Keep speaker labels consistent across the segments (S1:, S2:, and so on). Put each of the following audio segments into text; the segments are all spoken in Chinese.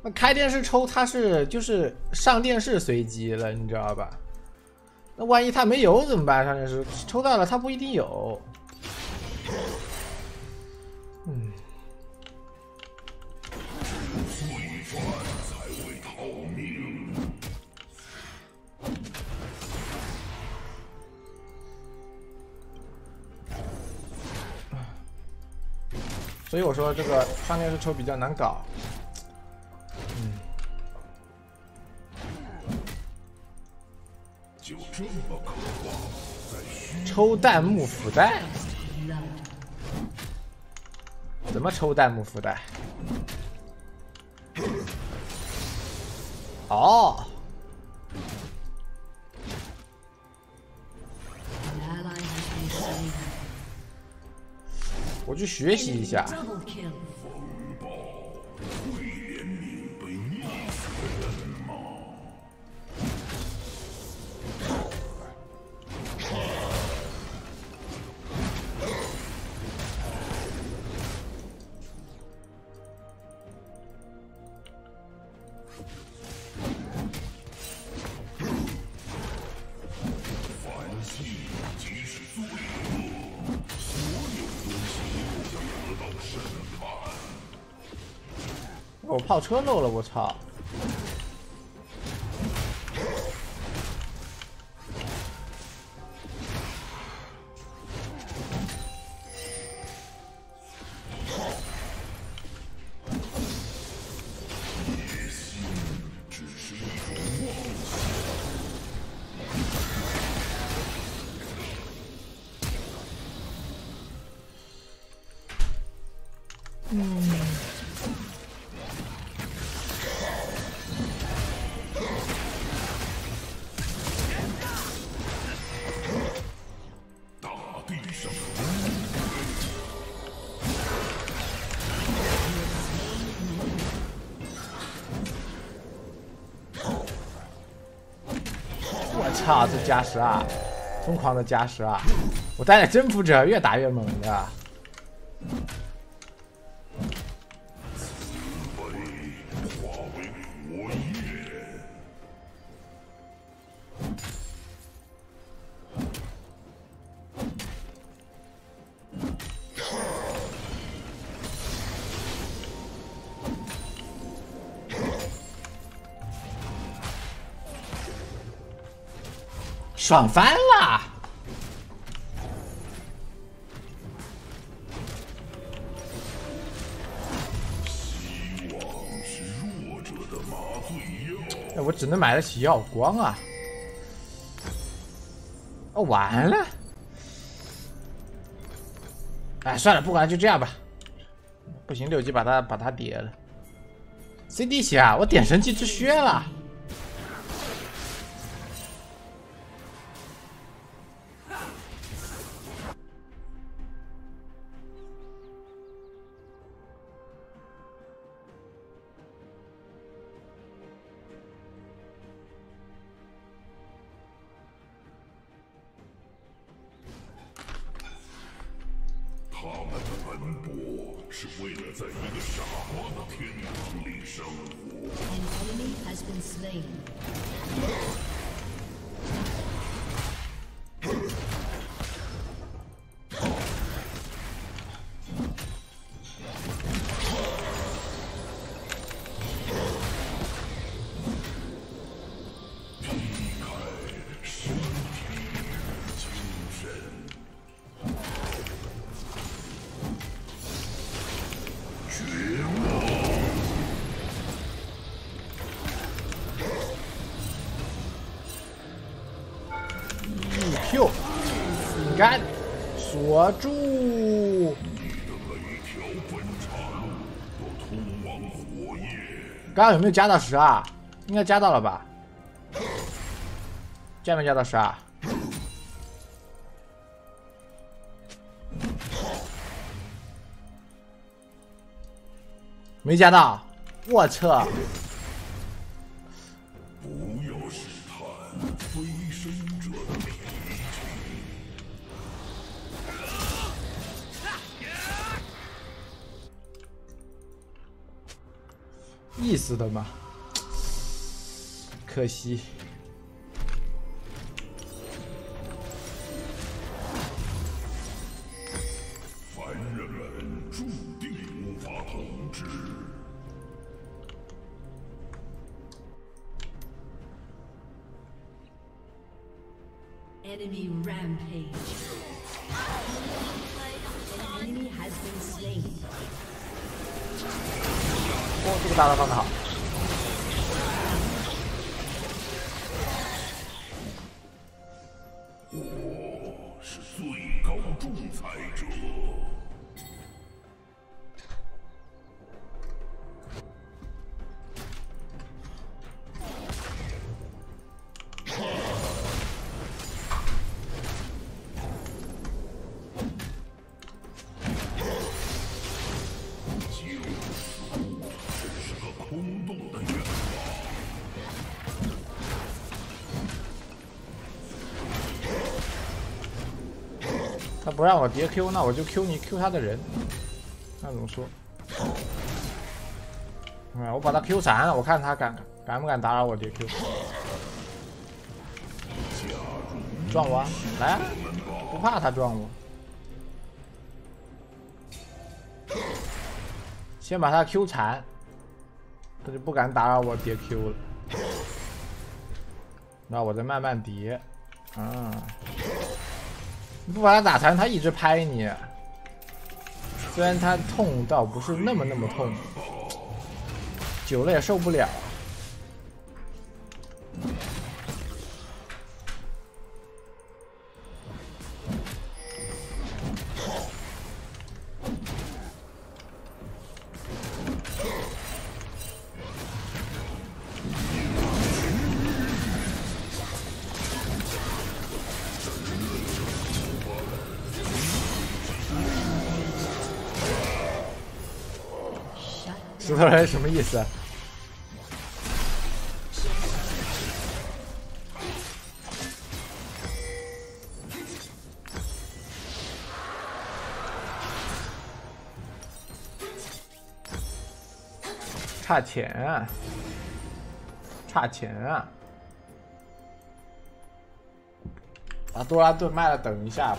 S1: 那开电视抽它是就是上电视随机了，你知道吧？那万一他没有怎么办？上电视抽到了，他不一定有。嗯。所以我说这个上电视抽比较难搞。就这么渴望抽弹幕福袋？怎么抽弹幕福袋？哦。我去学习一下。车漏了，我操！操，这加时啊！疯狂的加时啊！我带着征服者越打越猛的。爽翻了！哎，我只能买得起耀光啊！哦，完了！哎，算了，不管了，就这样吧。不行，六级把他把他叠了。CD 血啊！我点神器之靴了。住！刚刚有没有加到十啊？应该加到了吧？加没加到十啊？没加到，我操！是的嘛，可惜。大招放的好。不让我叠 Q，那我就 Q 你 Q 他的人，那怎么说？啊，我把他 Q 残了，我看他敢敢不敢打扰我叠 Q。撞我啊，来啊，不怕他撞我。先把他 Q 残，他就不敢打扰我叠 Q 了。那我再慢慢叠，啊。不把他打残，他一直拍你。虽然他痛倒不是那么那么痛，久了也受不了。石头人什么意思？差钱啊！差钱啊！把多拉顿卖了，等一下吧。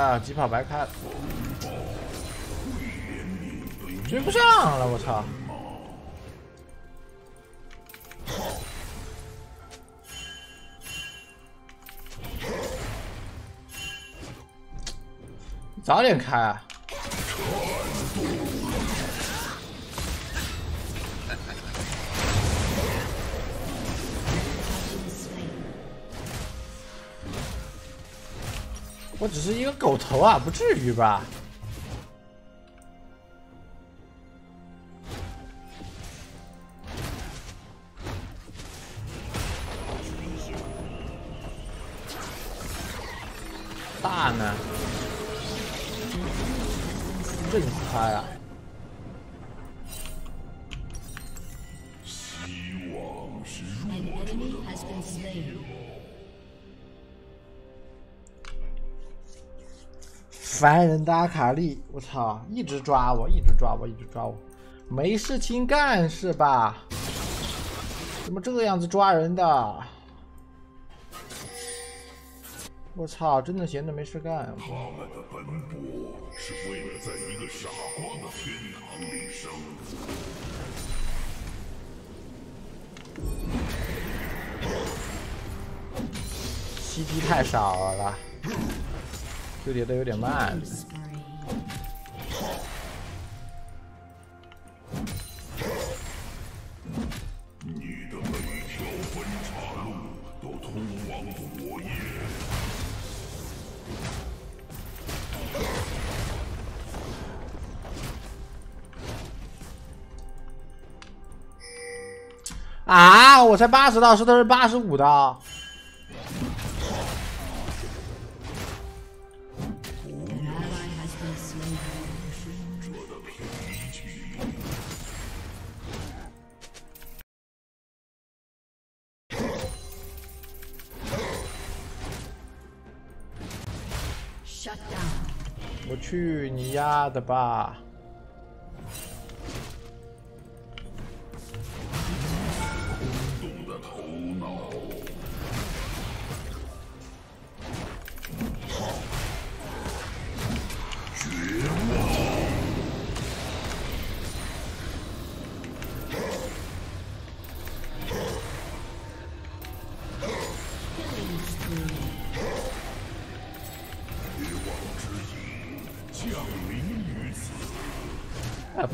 S1: 啊，疾跑白开，追不上了，我操！早点开啊！我只是一个狗头啊，不至于吧？大呢？
S2: 这怎么开啊！
S1: 烦人的阿卡丽，我操，一直抓我，一直抓我，一直抓我，没事情干是吧？怎么这个样子抓人的？我操，真的闲着没事干。
S3: 他们的奔波是为了在一个傻瓜的天堂里生活。
S1: CP 太少了，就叠的有点慢。啊！我才八十刀，石头是八十五刀。去你丫的吧！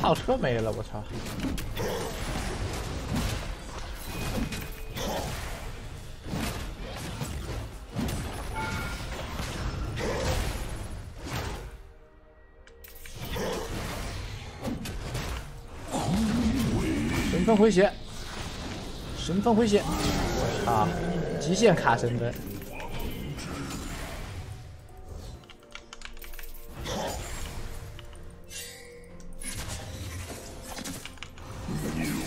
S1: 炮车没了，我操！神分回血，神分回血，我操！极限卡神分。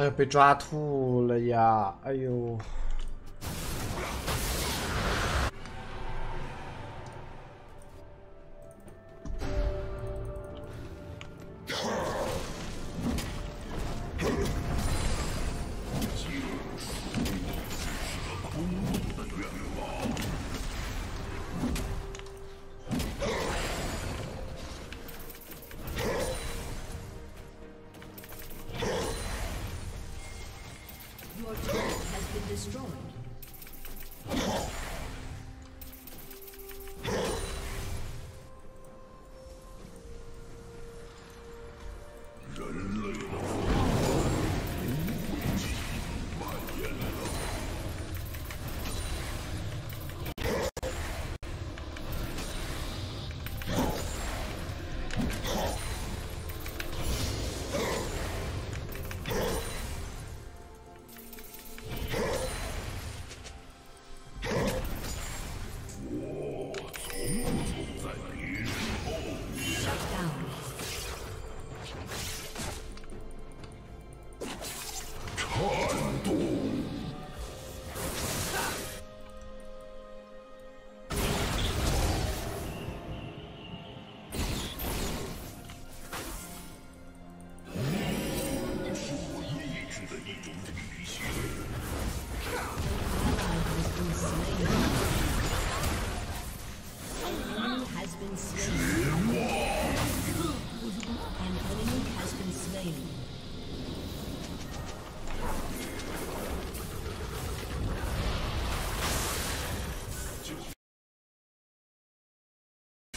S1: 哎呦，被抓吐了呀！哎呦，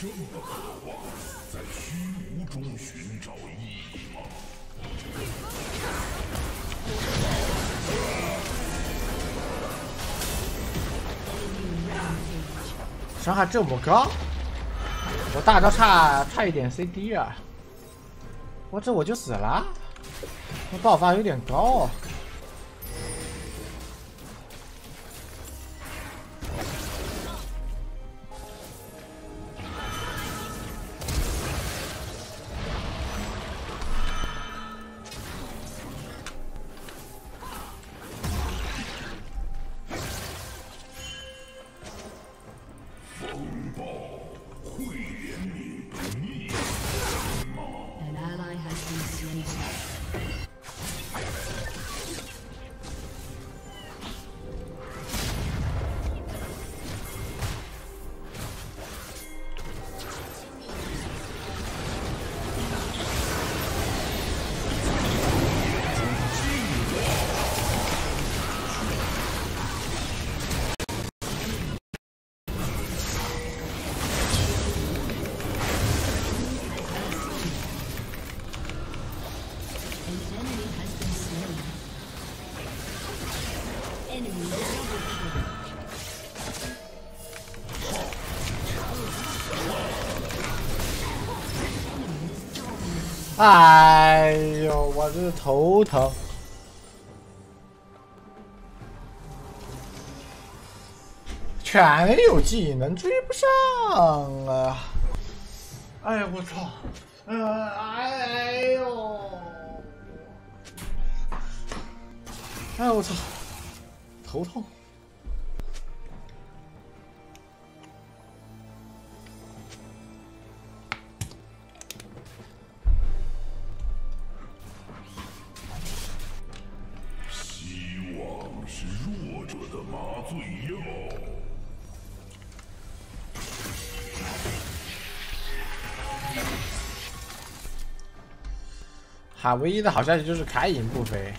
S3: 这么渴望在虚无中寻找意义吗？
S1: 伤害这么高，我大招差差一点 CD 啊！我这我就死了，我爆发有点高、啊。哎呦，我这头疼。全有技能追不上啊！哎呀，我操！呃，哎呦！哎呦，我操！头痛。哈，唯一的好消息就是凯隐不飞。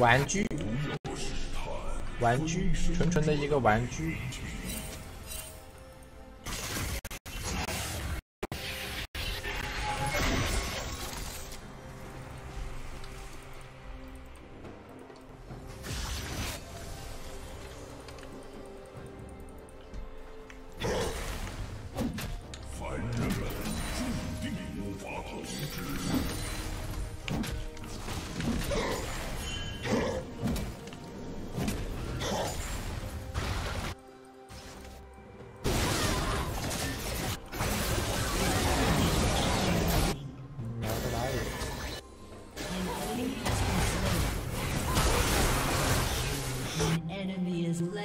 S1: 玩具，玩具，纯纯的一个玩具。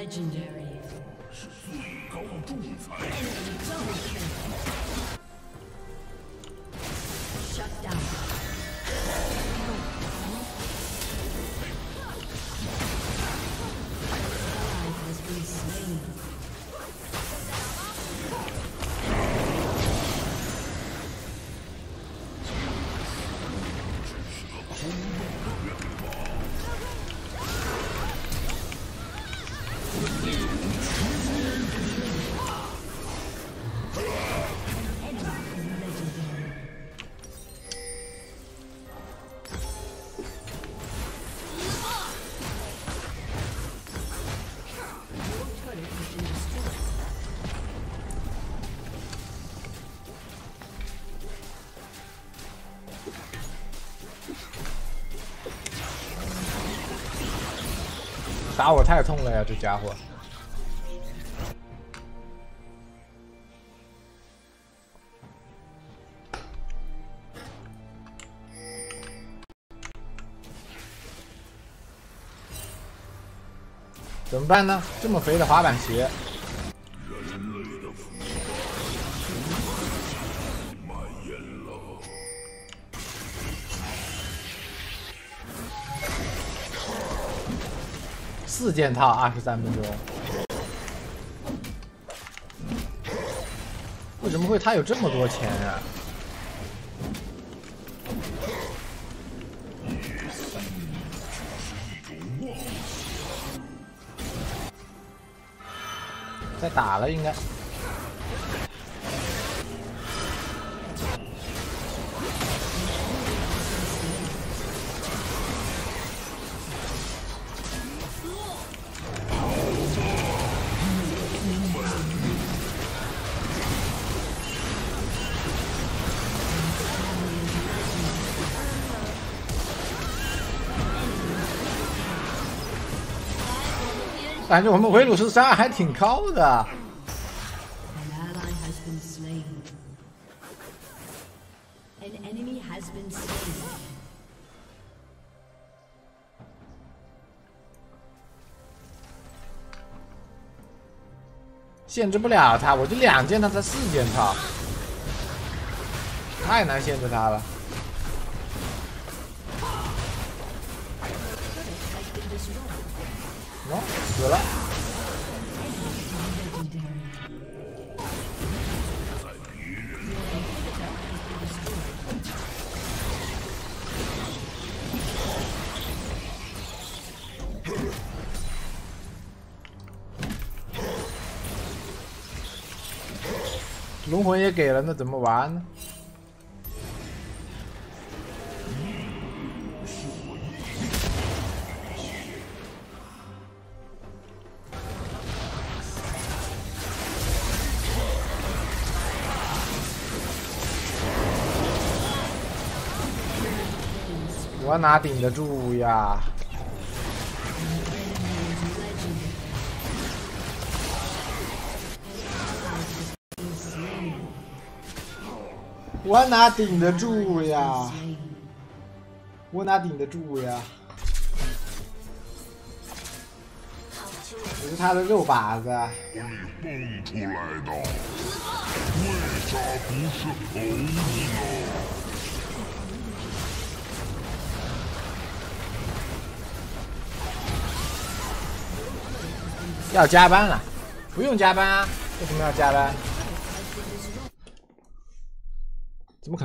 S2: Legendary.
S3: 打我太痛了呀，这家伙！怎么办呢？这么肥的滑板鞋，四件套，二十三分钟。为什么会他有这么多钱啊？在打了，应该。感觉我们维鲁斯伤害还挺高的。限制不了他，我就两件套，才四件套，太难限制他了。哦，死了。龙魂也给了，那怎么玩呢？我哪顶得住呀？我哪顶得住呀？我哪顶得住呀？我是他的肉靶子。
S1: 会蹦出来的，为啥不是猴子呢？
S3: 要加班了。不用加班啊为什么要加班？怎么可能